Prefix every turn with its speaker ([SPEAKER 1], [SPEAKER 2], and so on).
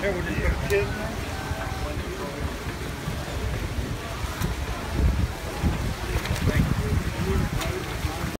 [SPEAKER 1] Here, we're just putting kids in.